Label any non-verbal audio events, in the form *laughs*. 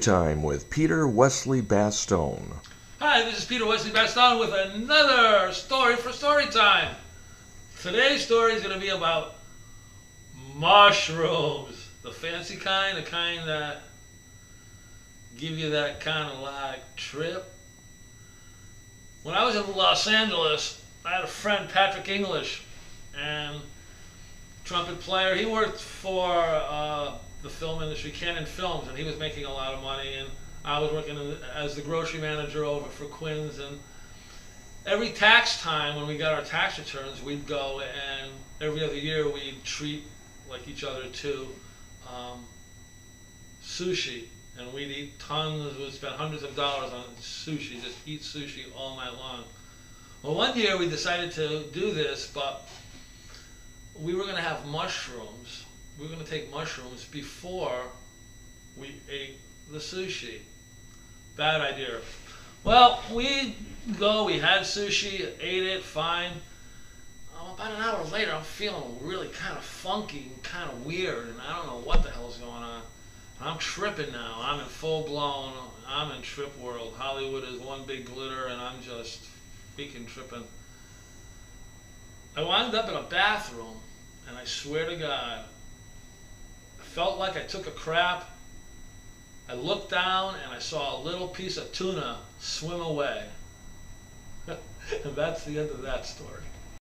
Time with Peter Wesley Bastone. Hi, this is Peter Wesley Bastone with another story for story time. Today's story is going to be about mushrooms. The fancy kind, the kind that give you that kind of like trip. When I was in Los Angeles, I had a friend, Patrick English, and trumpet player. He worked for uh, film industry, Cannon Films, and he was making a lot of money. And I was working in, as the grocery manager over for Quinn's. And every tax time, when we got our tax returns, we'd go and every other year we'd treat like each other to um, sushi. And we'd eat tons, we'd spend hundreds of dollars on sushi, just eat sushi all night long. Well, one year we decided to do this, but we were going to have mushrooms. We were going to take mushrooms before we ate the sushi. Bad idea. Well, we go, we had sushi, ate it, fine. Oh, about an hour later, I'm feeling really kind of funky and kind of weird, and I don't know what the hell's going on. I'm tripping now. I'm in full blown, I'm in trip world. Hollywood is one big glitter, and I'm just freaking tripping. I wound up in a bathroom, and I swear to God, felt like I took a crap. I looked down and I saw a little piece of tuna swim away. *laughs* and that's the end of that story.